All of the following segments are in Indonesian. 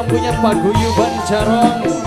Yang punya paguyuban jarong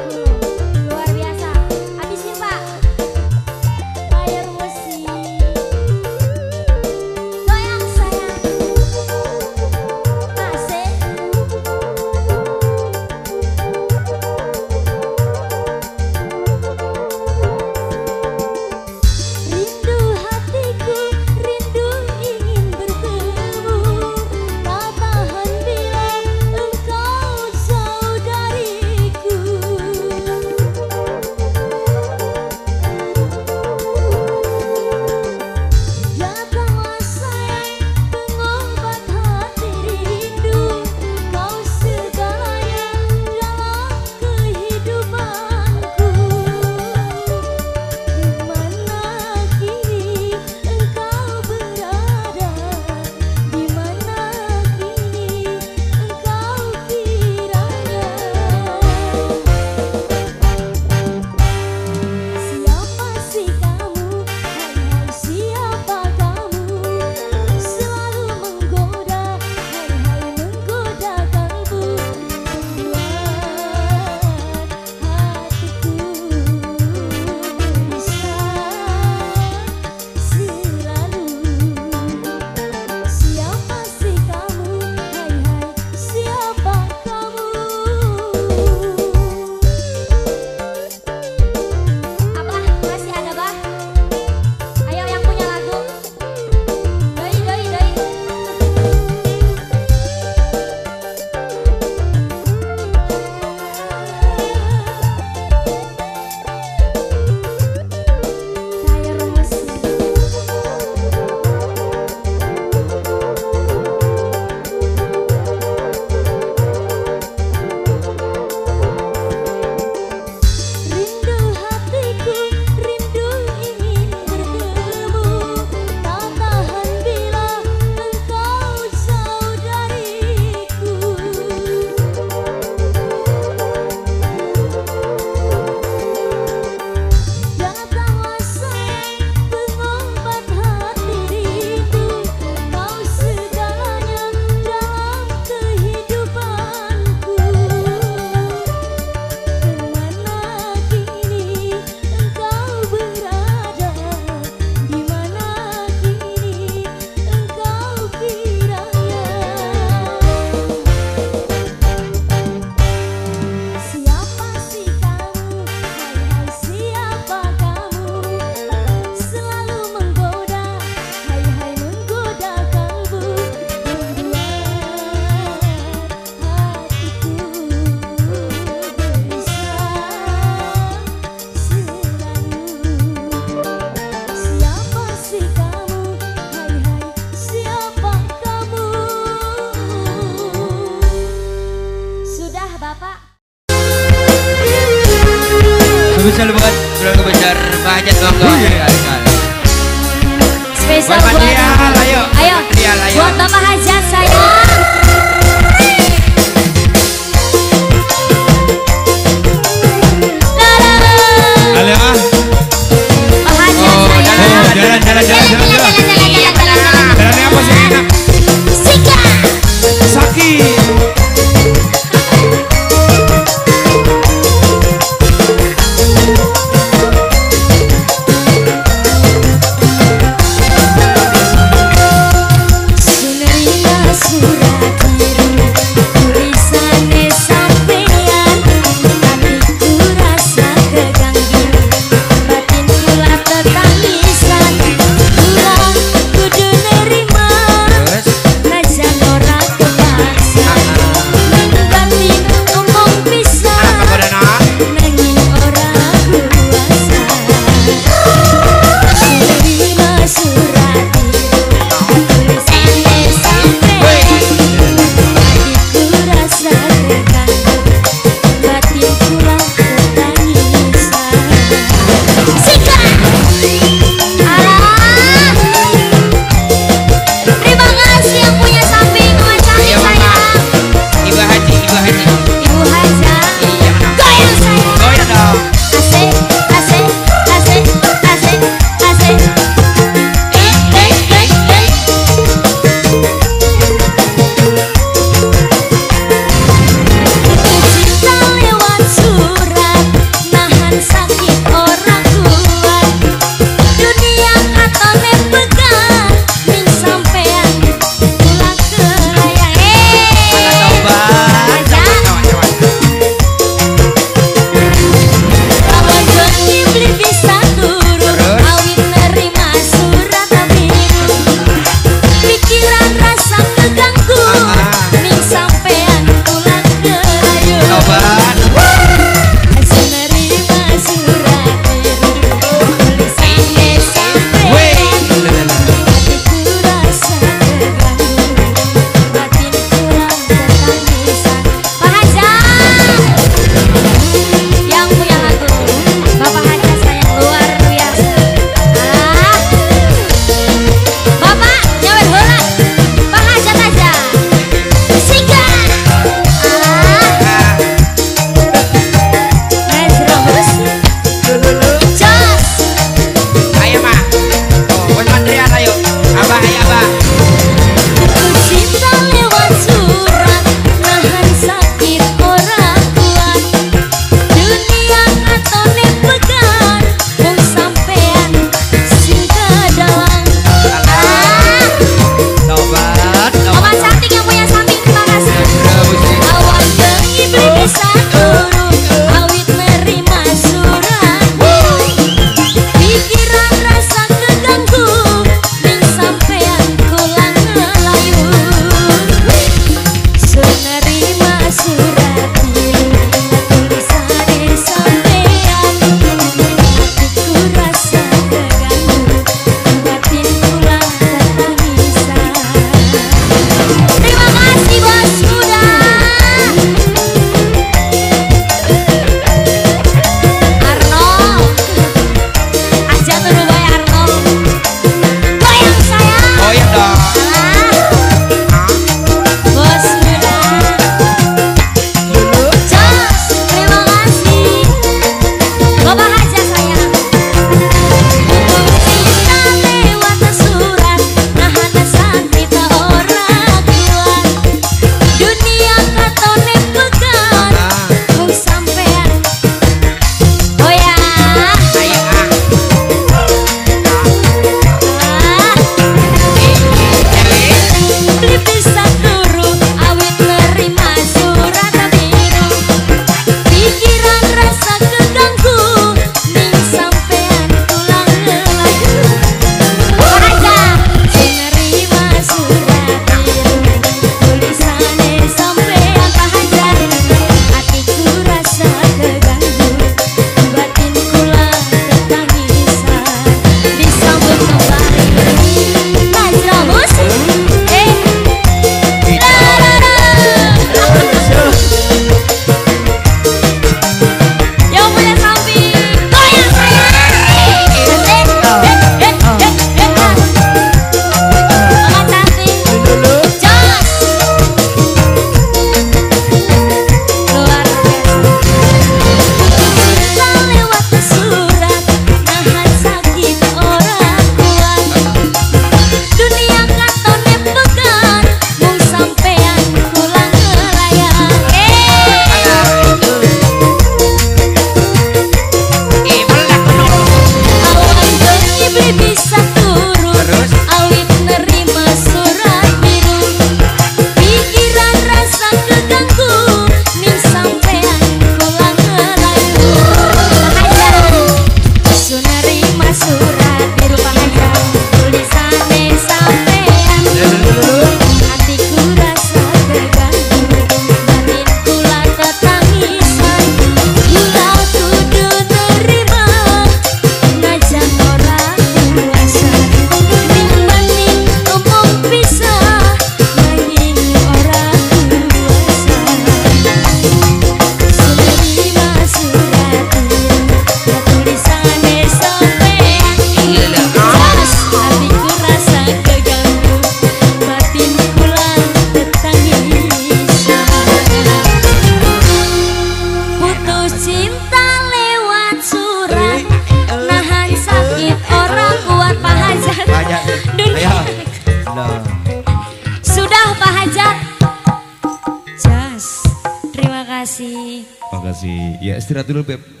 istirahat dulu Beb.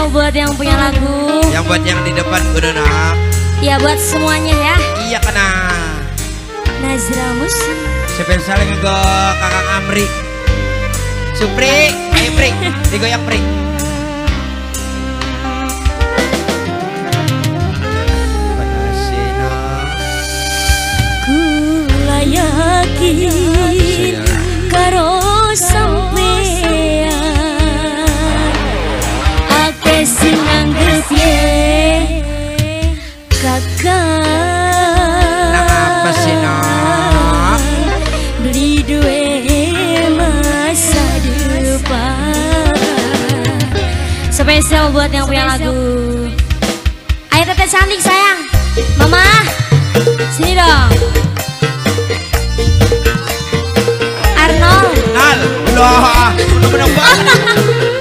dong buat yang punya lagu. Yang buat yang di depan Gudona. Ya buat semuanya ya. Iya kena. Nazra Musim Spesial juga kakak Amri. Supri, ayo Pri, digoyang Pri. buat yang punya lagu. Ayo teteh cantik sayang. Mama, sini dong. Arnold. Nal, loh, lu ah, ah, ah. bener banget.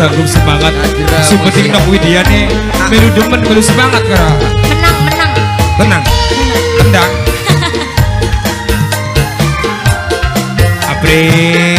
sanggup semangat. Nah, si penting nemu dia. Nih ah. melu demen melu semangat kara menang menang. Tenang tendang April.